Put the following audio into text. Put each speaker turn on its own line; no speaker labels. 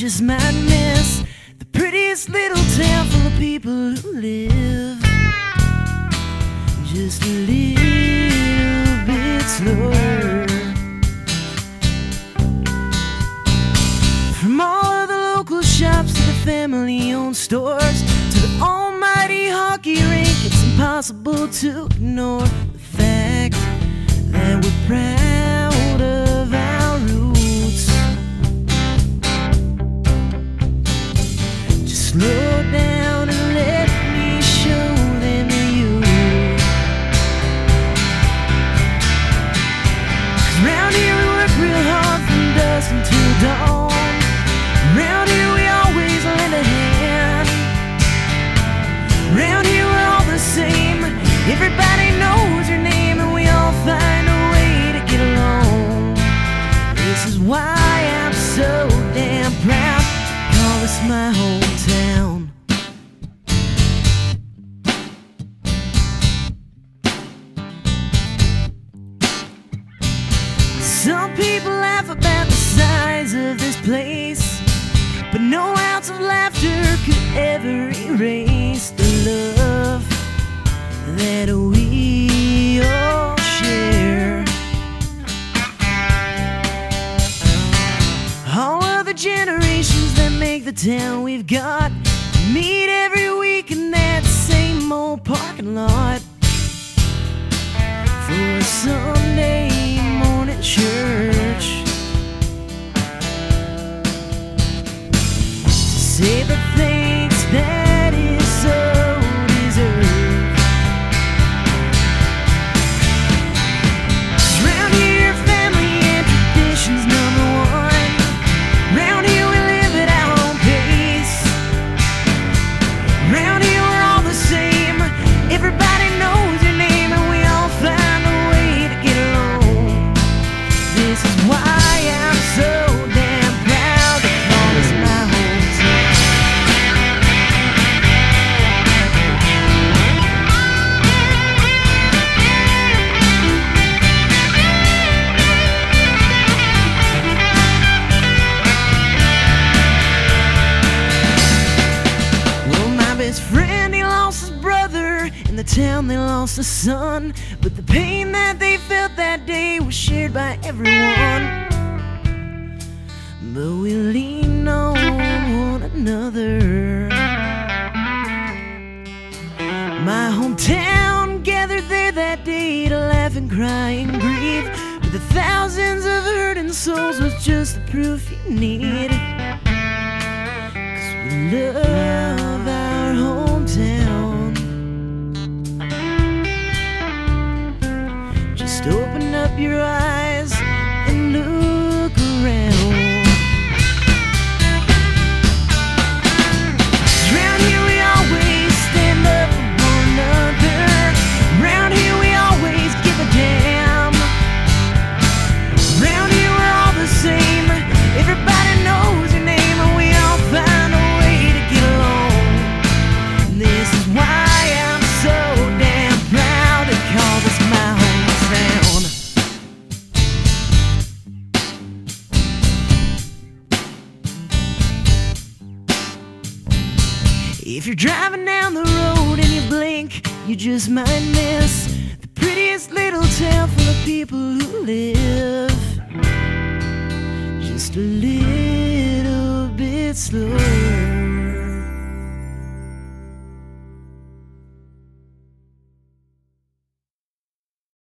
just might miss the prettiest little town full of people who live just a little bit slower. From all of the local shops to the family owned stores to the almighty hockey rink, it's impossible to ignore the fact that we're proud my hometown. Some people laugh about the size of this place, but no ounce of laughter could ever erase the love that we the town we've got meet every week in that same old parking lot for a Sunday morning church. Say the things town, they lost a son. But the pain that they felt that day was shared by everyone. But we lean on one another. My hometown gathered there that day to laugh and cry and grieve. But the thousands of hurting souls was just the proof you need. Cause we love If you're driving down the road and you blink, you just might miss the prettiest little town full of people who live just a little bit slower.